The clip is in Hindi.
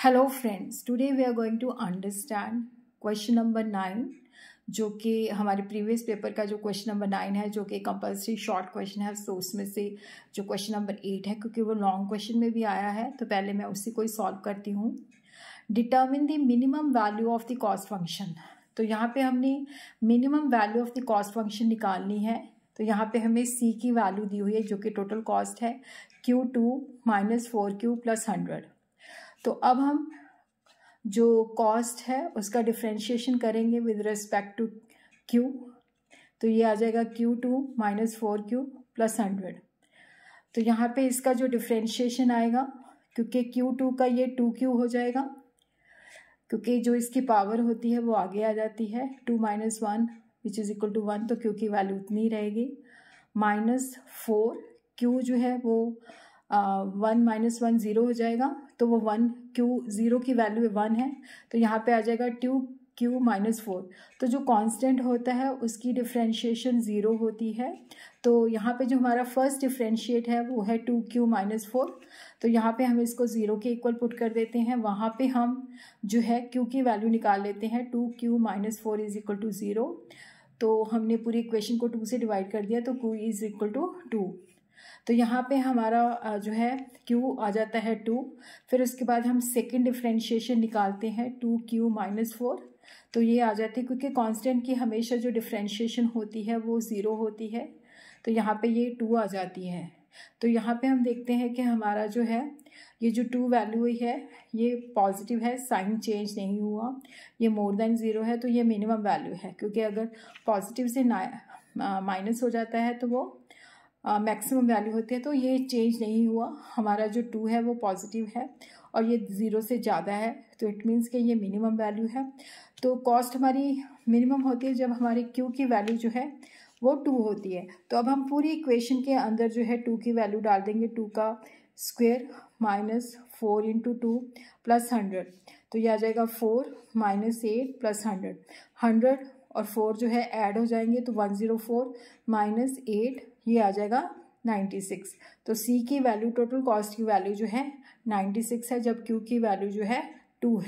Hello friends today we are going to understand question number nine जो कि हमारे प्रीवियस पेपर का जो क्वेश्चन नंबर नाइन है, जो कि कंपल्सरी शॉर्ट क्वेश्चन है सो उसमें से जो क्वेश्चन नंबर एट है, क्योंकि वो लॉन्ग क्वेश्चन में भी आया है तो पहले मैं उसी को ही सॉल्व करती हूँ। Determine the minimum value of the cost function तो यहाँ पे हमने minimum value of the cost function निकालनी है तो यहाँ पे हमें सी की वैल्यू दी हुई है, जो कि टोटल कॉस्ट है Q two minus four Q plus hundred तो अब हम जो कॉस्ट है, उसका डिफ्रेंशिएशन करेंगे विद रिस्पेक्ट टू क्यू तो ये आ जाएगा Q two minus four Q plus hundred तो यहाँ पे इसका जो डिफ्रेंशिएशन आएगा, क्योंकि क्यू टू का ये टू क्यू हो जाएगा, क्योंकि जो इसकी पावर होती है, वो आगे आ जाती है। Two minus one which is equal to one तो क्यू की वैल्यू उतनी रहेगी। माइनस फोर क्यू जो है, वो वन माइनस वन ज़ीरो हो जाएगा तो वो वन क्यू ज़ीरो की वैल्यू वन है तो यहाँ पे आ जाएगा टू क्यू माइनस फोर। तो जो कांस्टेंट होता है, उसकी डिफ्रेंशिएशन ज़ीरो होती है। तो यहाँ पे जो हमारा फ़र्स्ट डिफ्रेंशिएट है, वो है टू क्यू माइनस फोर। तो यहाँ पे हम इसको ज़ीरो के इक्वल पुट कर देते हैं। वहाँ पे हम जो है क्यू की वैल्यू निकाल लेते हैं। Two Q minus four is equal to zero. तो हमने पूरी इक्वेशन को टू से डिवाइड कर दिया तो Q is equal to two. तो यहाँ पे हमारा जो है क्यू आ जाता है टू फिर उसके बाद हम सेकेंड डिफ्रेंशिएशन निकालते हैं टू क्यू माइनस फोर तो ये आ जाती है क्योंकि कांस्टेंट की हमेशा जो डिफ्रेंशिएशन होती है वो ज़ीरो होती है तो यहाँ पे ये टू आ जाती है। तो यहाँ पे हम देखते हैं कि हमारा जो है, ये जो टू वैल्यू हुई है, ये पॉजिटिव है साइन चेंज नहीं हुआ, ये मोर देन ज़ीरो है तो ये मिनिमम वैल्यू है, क्योंकि अगर पॉजिटिव से ना माइनस हो जाता है तो वो मैक्सिमम वैल्यू होती है तो ये चेंज नहीं हुआ। हमारा जो टू है, वो पॉजिटिव है और ये ज़ीरो से ज़्यादा है तो इट मीन्स कि ये मिनिमम वैल्यू है। तो कॉस्ट हमारी मिनिमम होती है जब हमारी क्यू की वैल्यू जो है, वो टू होती है। तो अब हम पूरी इक्वेशन के अंदर जो है टू की वैल्यू डाल देंगे टू का square minus four into two plus hundred तो ये आ जाएगा four minus eight plus hundred hundred और फोर जो है ऐड हो जाएँगे तो one zero four minus eight ये आ जाएगा नाइन्टी सिक्स। तो सी की वैल्यू टोटल कॉस्ट की वैल्यू जो है नाइन्टी सिक्स है, जब क्यू की वैल्यू जो है टू है।